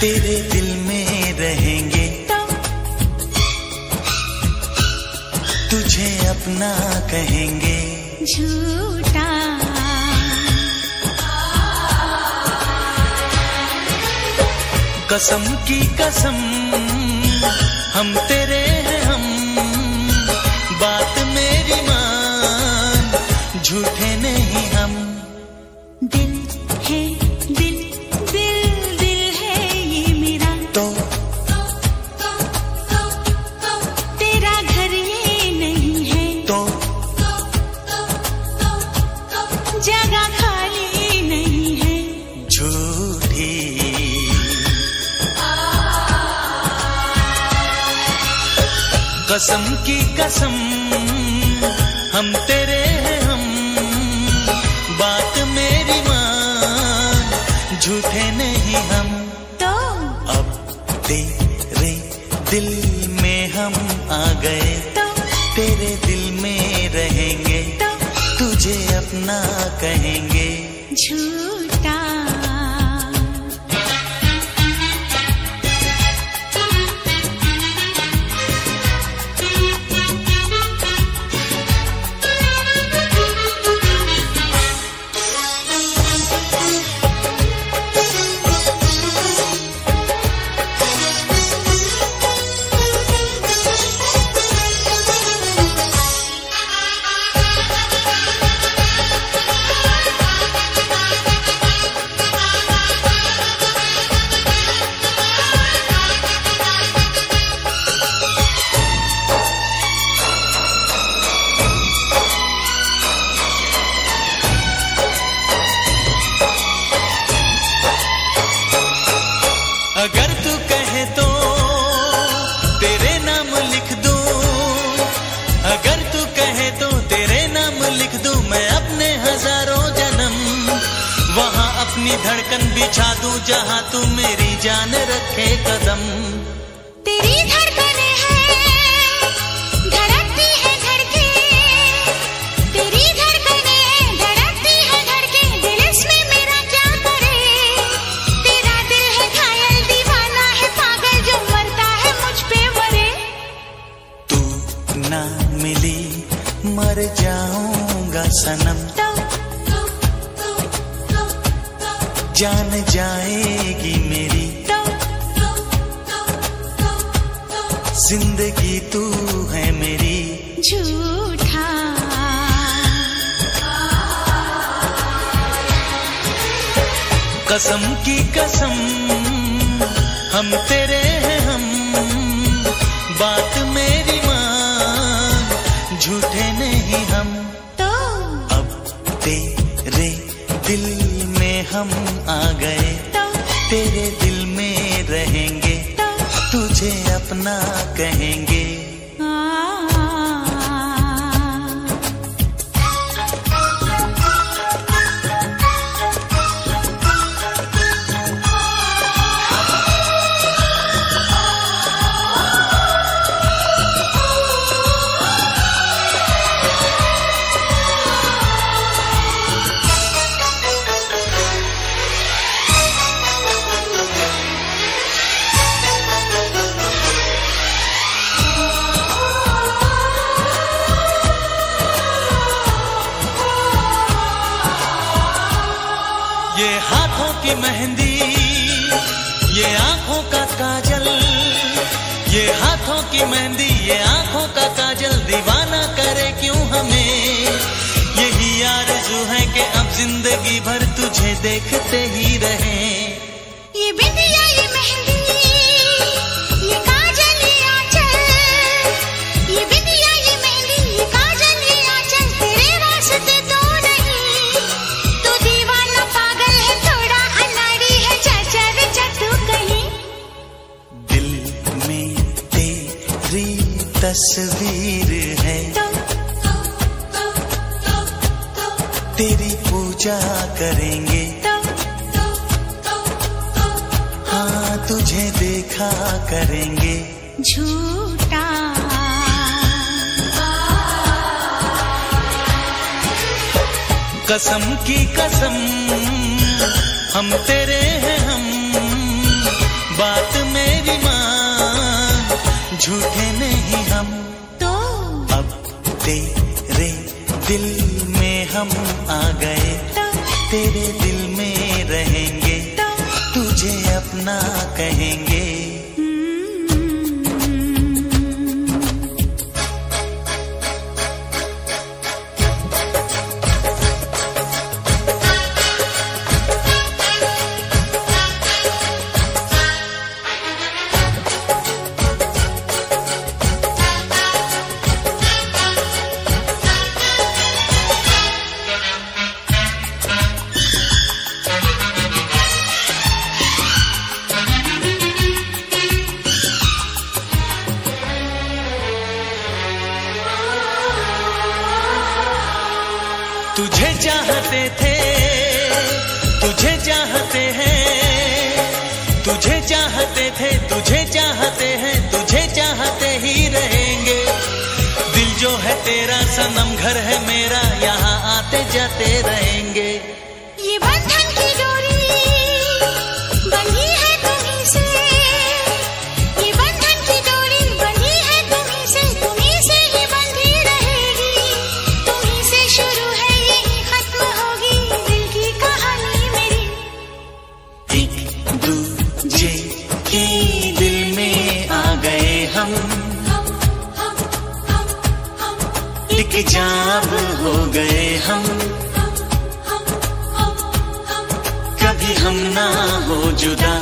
तेरे दिल में रहेंगे। तुझे अपना कहेंगे। झूठा। कसम की कसम कसम की कसम हम तेरे हैं हम। बात मेरी मान झूठे नहीं हम। तो अब तेरे दिल में हम आ गए। तो तेरे दिल में रहेंगे। तो तुझे अपना कहेंगे। झूठा। धड़कन बिछा दूँ जहाँ तू मेरी जान रखे कदम। तेरी धड़कने जान जाएगी मेरी। ज़िंदगी तू है मेरी। झूठा। कसम की कसम हम तेरे हैं हम। बात मेरी मान झूठे नहीं हम। तो अब तेरे दिल में हम। गए। तेरे दिल में रहेंगे। तुझे अपना कहेंगे। की मेहंदी, ये आँखों का काजल, ये हाथों की मेहंदी, ये आँखों का काजल, दीवाना करे क्यों हमें? यही आरज़ू है कि अब ज़िंदगी भर तुझे देखते ही रहें। तेरी तस्वीर है। तेरी पूजा करेंगे। हाँ तुझे देखा करेंगे। झूठा। कसम की कसम हम तेरे झूठे नहीं हम। तो? अब तेरे दिल में हम आ गए। तो? तेरे दिल में रहेंगे। तो? तुझे अपना कहेंगे। तुझे चाहते थे, तुझे चाहते हैं, तुझे चाहते थे, तुझे चाहते हैं, तुझे चाहते ही रहेंगे। दिल जो है तेरा, सनम घर है मेरा, यहाँ जाब हो गए हम। कभी हम ना हो जुदा।